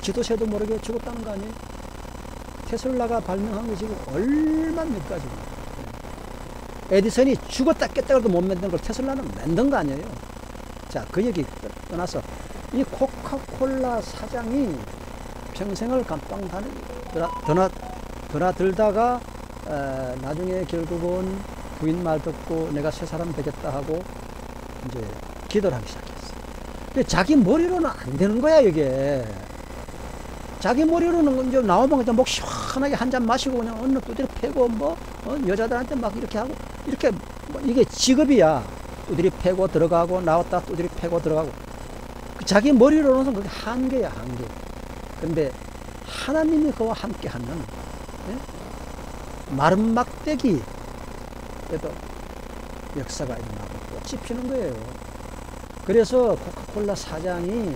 지도새도 모르게 죽었다는 거 아니에요? 테슬라가 발명한 게 지금 얼마입니까 지금? 예. 에디슨이 죽었다 깼다가도 못 만든 걸 테슬라는 만든 거 아니에요? 자, 그 얘기 떠나서 이 코카콜라 사장이 평생을 감방 드나, 드나 들다가 에, 나중에 결국은 부인 말 듣고 내가 새 사람 되겠다 하고 이제 기도를 하기 시작했어. 근데 자기 머리로는 안 되는 거야 이게. 자기 머리로는 이제 나오면 그냥 목 시원하게 한 잔 마시고 그냥 어느 두드려 패고 뭐 어, 여자들한테 막 이렇게 하고 이렇게 뭐 이게 직업이야. 두드리 패고 들어가고 나왔다 두드리 패고 들어가고 그 자기 머리로는 그게 한계야 한계. 근데 하나님이 그와 함께하는 예? 마른 막대기 에도 역사가 일어나고 꽃이 피는 거예요. 그래서 코카콜라 사장이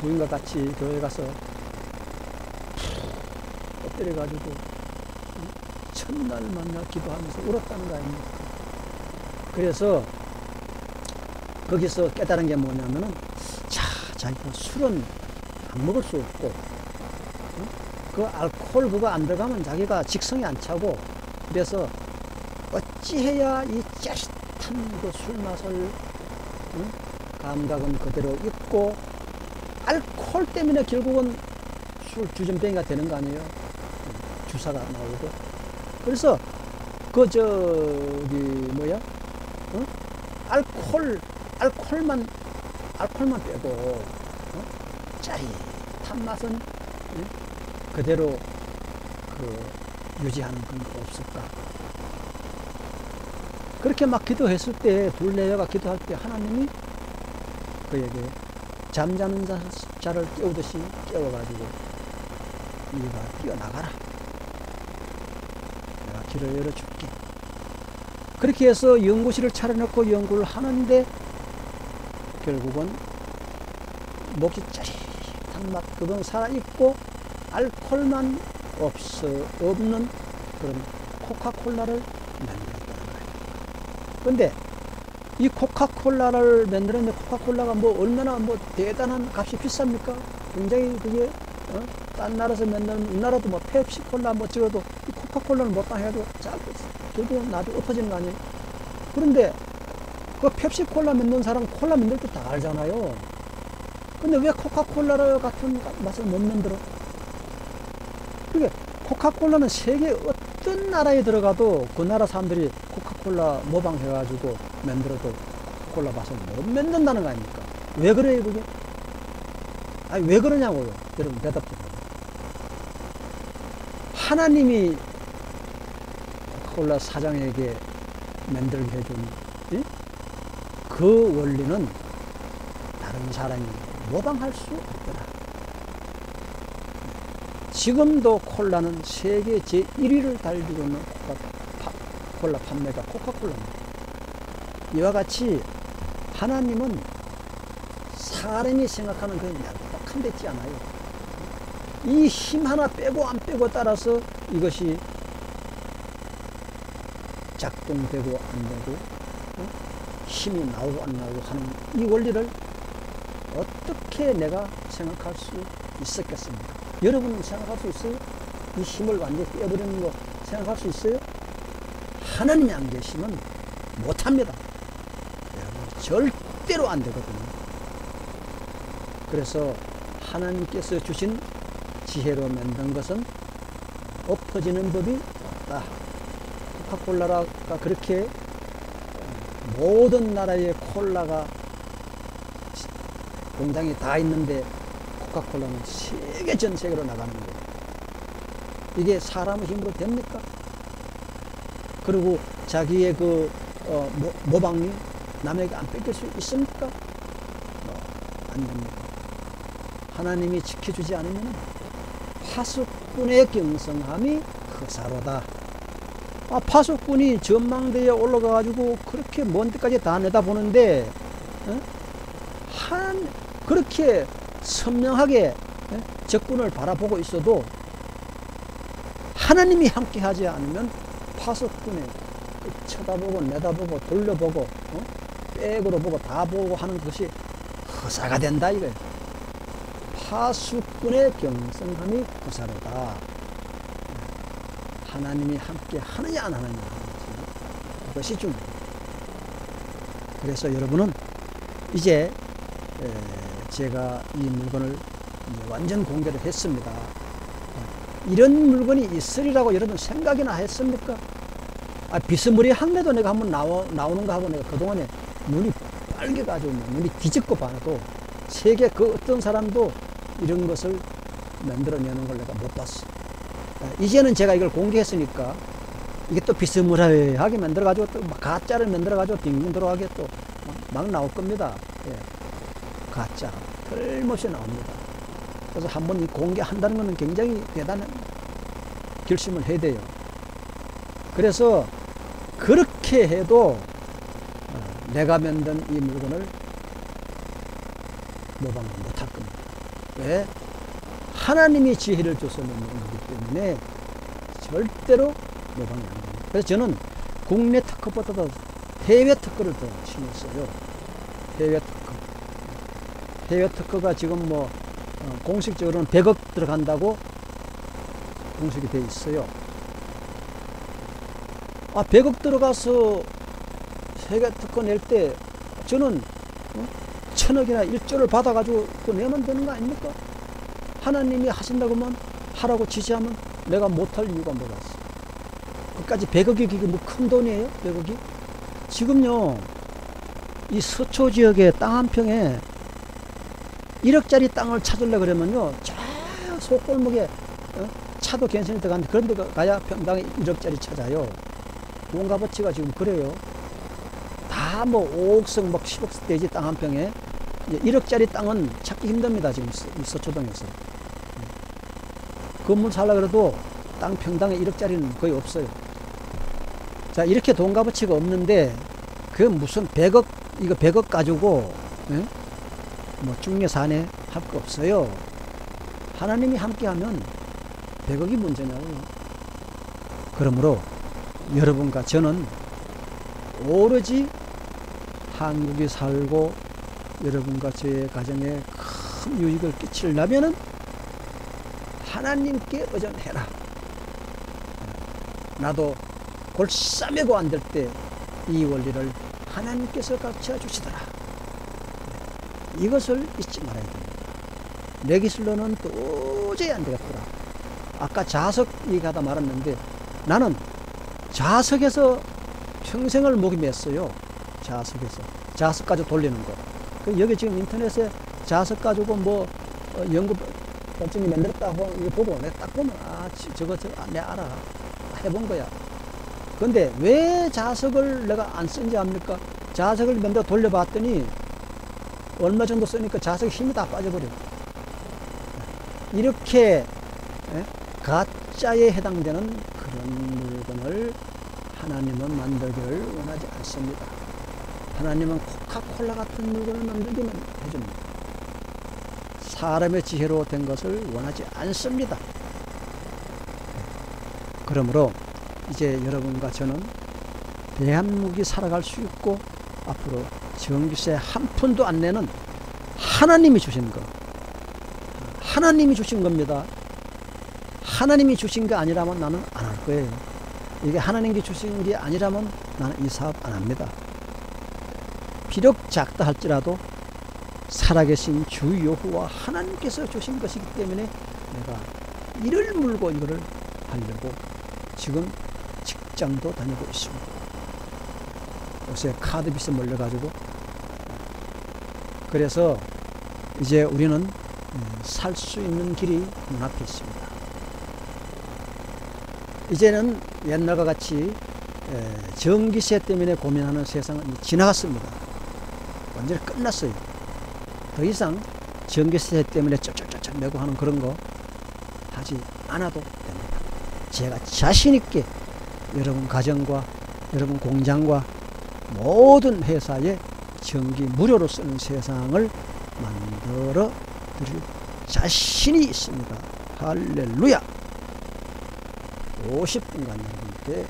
부인과 같이 교회 가서 엎드려가지고 첫날 만나 기도하면서 울었다는 거 아닙니까? 그래서 거기서 깨달은 게 뭐냐면은 자, 자기가 술은 안 먹을 수 없고 그 알코올 그거 안 들어가면 자기가 직성이 안 차고 그래서 어찌해야 이 짜릿한 그 술 맛을 응? 감각은 그대로 있고 알코올 때문에 결국은 술 주전뱅이가 되는 거 아니에요? 주사가 나오고 그래서 그 저기 뭐야? 어? 알코올 알코올만 알코올만 빼고 어? 짜릿한 맛은 응? 그대로 그 유지하는 건 없을까? 그렇게 막 기도했을 때 둘레여가 기도할 때 하나님이 그에게 잠자는 자, 자를 깨우듯이 깨워가지고 네가 뛰어나가라. 길을 열어줄게. 그렇게 해서 연구실을 차려놓고 연구를 하는데 결국은 목이 짜릿한 맛 그건 살아있고 알콜만 없어 없는 그런 코카콜라를 만들었다는 거예요. 근데 이 코카콜라를 만들었는데 코카콜라가 뭐 얼마나 뭐 대단한 값이 비쌉니까? 굉장히 그게 어? 딴 나라에서 만드는 우리나라도 뭐 펩시콜라 뭐 찍어도 이 코카콜라는 못다 해도 자 결국은 나중에 엎어지는 거 아니에요? 그런데 그 펩시콜라 만든 사람은 콜라 만들 줄다 알잖아요. 근데 왜 코카콜라 같은 맛을 못 만들어? 그게 코카콜라는 세계 어떤 나라에 들어가도 그 나라 사람들이 코카콜라 모방해가지고 만들어도 코카콜라 맛을 못 만든다는 거 아닙니까? 왜 그래요, 그게? 아니, 왜 그러냐고요. 여러분, 대답 좀. 하나님이 콜라 사장에게 만들게 해준 이? 그 원리는 다른 사람이 모방할 수 없더라. 지금도 콜라는 세계 제1위를 달리고 있는 코카, 파, 콜라 판매가 코카콜라입니다. 이와 같이 하나님은 사람이 생각하는 그런 얄팍한 데 있지 않아요. 이 힘 하나 빼고 안 빼고 따라서 이것이 작동되고 안 되고 어? 힘이 나오고 안 나오고 하는 이 원리를 어떻게 내가 생각할 수 있었겠습니까? 여러분은 생각할 수 있어요? 이 힘을 완전히 빼버리는 거 생각할 수 있어요? 하나님이 안 계시면 못합니다. 여러분, 절대로 안 되거든요. 그래서 하나님께서 주신 지혜로 만든 것은 엎어지는 법이 없다. 코카콜라가 그렇게 모든 나라의 콜라가 공장이 다 있는데 코카콜라는 세계 전 세계로 나가는 거예요. 이게 사람의 힘으로 됩니까? 그리고 자기의 그 어, 모, 방이 남에게 안 뺏길 수 있습니까? 어, 안 됩니다. 하나님이 지켜주지 않으면 파수꾼의 경성함이 허사로다. 아, 파수꾼이 전망대에 올라가가지고 그렇게 먼 데까지 다 내다보는데, 어? 한, 그렇게 선명하게 어? 적군을 바라보고 있어도 하나님이 함께 하지 않으면 파수꾼의 그 쳐다보고 내다보고 돌려보고 어? 백으로 보고 다 보고 하는 것이 허사가 된다 이거예요. 파수꾼의 경성함이 허사로다. 하나님이 함께 하느냐 안 하느냐 그것이 중요해요. 그래서 여러분은 이제 제가 이 물건을 완전 공개를 했습니다. 이런 물건이 있으리라고 여러분 생각이나 했습니까? 아, 비스무리 항매도 내가 한번 나오, 나오는 거 하고 내가 그동안에 눈이 빨개가지고 눈이 뒤집고 봐도 세계 그 어떤 사람도 이런 것을 만들어내는 걸 내가 못 봤어. 아, 이제는 제가 이걸 공개했으니까 이게 또 비스무리하게 만들어가지고 또 가짜를 만들어가지고 빙빙 들어가게 또 막 나올 겁니다. 예. 가짜. 틀림없이 나옵니다. 그래서 한 번 공개한다는 것은 굉장히 대단한 결심을 해야 돼요. 그래서 그렇게 해도 어, 내가 만든 이 물건을 모방을 못할 겁니다. 왜? 하나님이 지혜를 줘서 만든 거기 때문에 절대로 모방이 안 됩니다. 그래서 저는 국내 특허보다도 해외 특허를 더 신경 써요. 해외 특허. 해외 특허가 지금 뭐 어, 공식적으로는 100억 들어간다고 공식이 돼 있어요. 아, 100억 들어가서 세계 특허 낼 때 저는 어? 천억이나 1조를 받아가지고 그 내면 되는 거 아닙니까? 하나님이 하신다고 하면 하라고 지시하면 내가 못할 이유가 뭐가 있어. 그까지 100억이 그게 뭐 큰 돈이에요? 100억이? 지금요, 이 서초 지역의 땅한 평에 1억짜리 땅을 찾으려 그러면요, 저 속골목에 어? 차도 괜찮이 들어가는데 그런 데 가야 평당에 1억짜리 찾아요. 돈 값어치가 지금 그래요. 다 뭐 5억석, 막 10억석 되지 땅 한 평에 1억짜리 땅은 찾기 힘듭니다. 지금 이 서초동에서. 건물 살라 그래도 땅 평당에 1억짜리는 거의 없어요. 자, 이렇게 돈 값어치가 없는데, 그 무슨 100억, 이거 100억 가지고, 예? 뭐, 중에 사내 할거 없어요. 하나님이 함께 하면 100억이 문제냐고요. 그러므로 여러분과 저는 오로지 한국이 살고 여러분과 저의 가정에 큰 유익을 끼치려면은 하나님께 의존해라. 나도 골싸매고 앉을 때이 원리를 하나님께서 가르쳐 주시더라. 이것을 잊지 말아야 됩니다. 내 기술로는 도저히 안 되겠더라. 아까 자석 얘기하다 말았는데 나는 자석에서 평생을 목이 맸어요. 자석에서. 자석 가지고 돌리는 거. 그 여기 지금 인터넷에 자석 가지고 뭐 어, 연구 결정이 만들었다 고 이거 보고 내가 딱 보면 아 저거 저내 알아 해본 거야. 근데 왜 자석을 내가 안 쓴지 압니까? 자석을 먼저 돌려봤더니 얼마 정도 쓰니까 자석 힘이 다 빠져버려. 이렇게 예? 가짜에 해당되는 그런 물건을 하나님은 만들기를 원하지 않습니다. 하나님은 코카콜라 같은 물건을 만들기만 해줍니다. 사람의 지혜로 된 것을 원하지 않습니다. 그러므로 이제 여러분과 저는 대한민국이 살아갈 수 있고 앞으로 전기세 한 푼도 안 내는 하나님이 주신 것. 하나님이 주신 겁니다. 하나님이 주신 게 아니라면 나는 안 할 거예요. 이게 하나님께 주신 게 아니라면 나는 이 사업 안 합니다. 비록 작다 할지라도 살아계신 주 여호와 하나님께서 주신 것이기 때문에 내가 이를 물고 이거를 하려고 지금 직장도 다니고 있습니다. 요새 카드빚에 몰려가지고 그래서 이제 우리는 음, 살수 있는 길이 눈앞에 있습니다. 이제는 옛날과 같이 전기세 때문에 고민하는 세상은 지나갔습니다. 완전히 끝났어요. 더 이상 전기세 때문에 쩍쩍쩍쩍 내고 하는 그런 거 하지 않아도 됩니다. 제가 자신있게 여러분 가정과 여러분 공장과 모든 회사에 전기 무료로 쓰는 세상을 만들어 드릴 자신이 있습니다. 할렐루야! 50분간 여러분께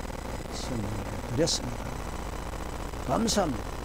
설명해 드렸습니다. 감사합니다.